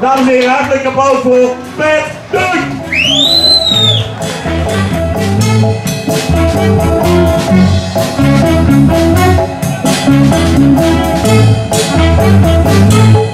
Dames en heren, hartelijk applaus voor Pet! He's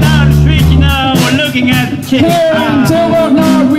down the street, you know, we're looking at the chicken. Here Ah, until what now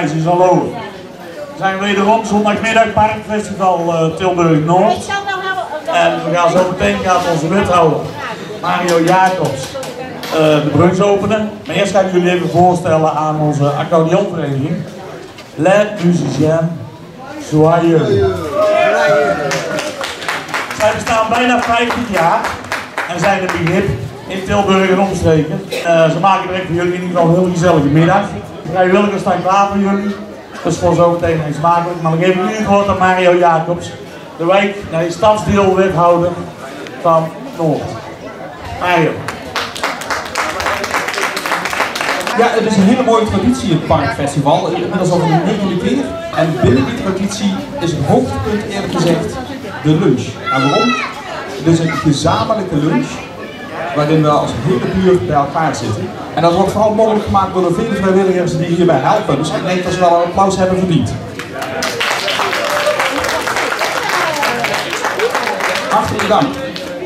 meisjes, hallo. We zijn wederom zondagmiddag Parkfestival uh, Tilburg Noord. En we gaan zo meteen gaat onze wethouder Mario Jacobs uh, de brunch openen. Maar eerst ga ik jullie even voorstellen aan onze accordeonvereniging. Les Musiciens Joyeux. Zij bestaan bijna 15 jaar en zijn een begrip in Tilburg en omstreken. Uh, ze maken direct voor jullie in ieder geval een heel gezellige middag. Vrijwilligers staan klaar voor jullie. Dus voor zo meteen eens smakelijk. Maar dan geef ik nu het woord aan Mario Jacobs, de wijk, nee, stadsdeelwethouder van Noord. Mario. Ja, het is een hele mooie traditie, het Parkfestival. Inmiddels al de negende keer. En binnen die traditie is het hoogtepunt eerlijk gezegd de lunch. En waarom? Het is een gezamenlijke lunch waarin we als hele buurt bij elkaar zitten. En dat wordt vooral mogelijk gemaakt door de vele vrijwilligers die hierbij helpen. Dus ik denk dat ze wel een applaus hebben verdiend. Hartelijk dank.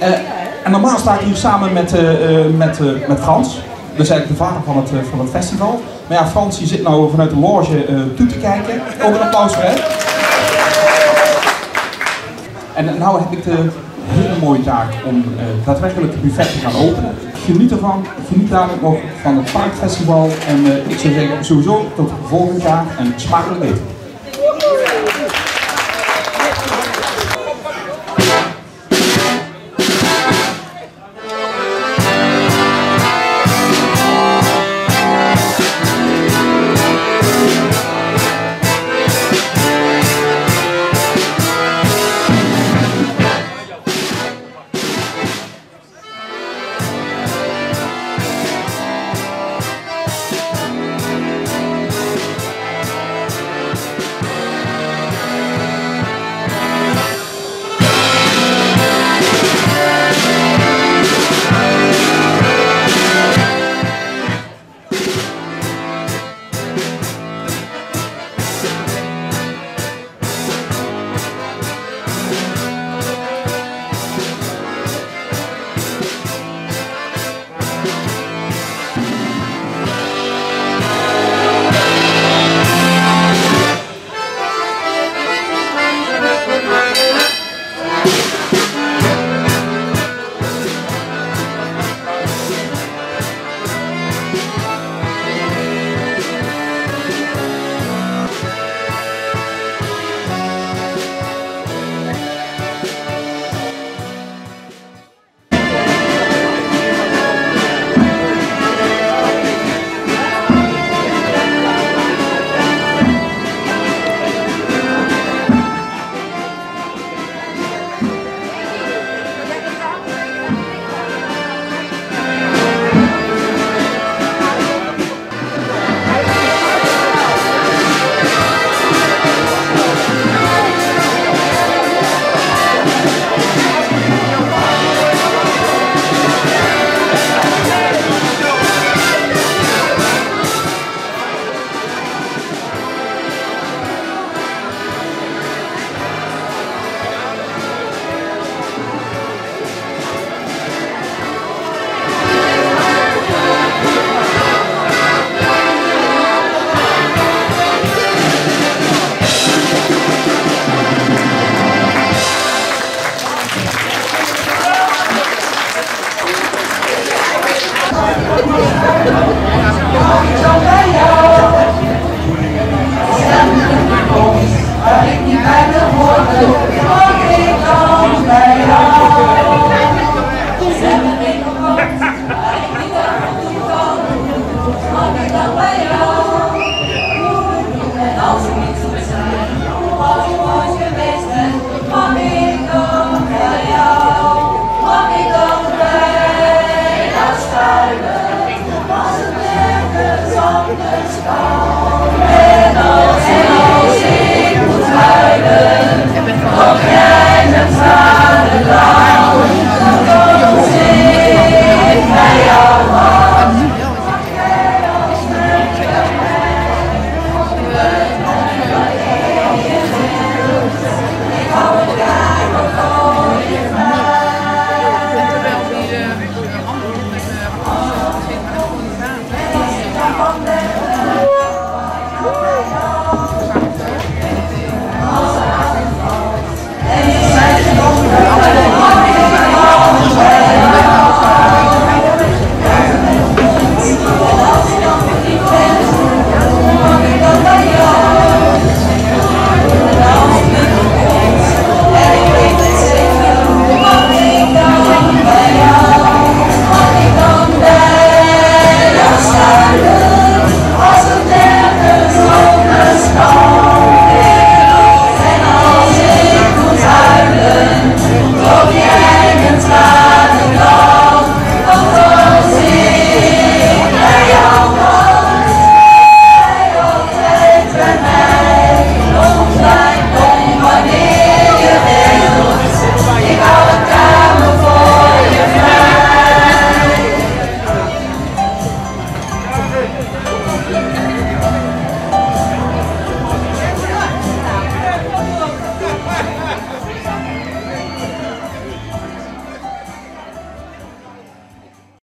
Eh, en normaal sta ik hier samen met, eh, eh, met, met Frans. Dus eigenlijk de vader van het, van het festival. Maar ja, Frans zit nou vanuit de loge toe te kijken. Ook een applaus voor hem. En nu heb ik de hele mooie taak om eh, daadwerkelijk het buffet te gaan openen. Geniet ervan, geniet dadelijk nog van het Parkfestival. En eh, ik zou zeggen sowieso tot volgend jaar en smakelijk eten.